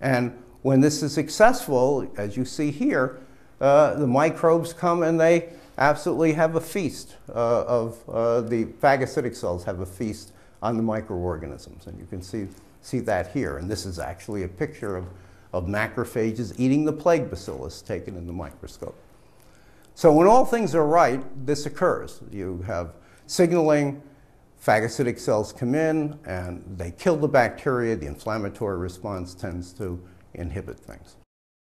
And when this is successful, as you see here, uh, the microbes come and they absolutely have a feast uh, of uh, the phagocytic cells have a feast on the microorganisms. And you can see, see that here. And this is actually a picture of, of macrophages eating the plague bacillus taken in the microscope. So when all things are right, this occurs. You have signaling, phagocytic cells come in and they kill the bacteria. The inflammatory response tends to inhibit things.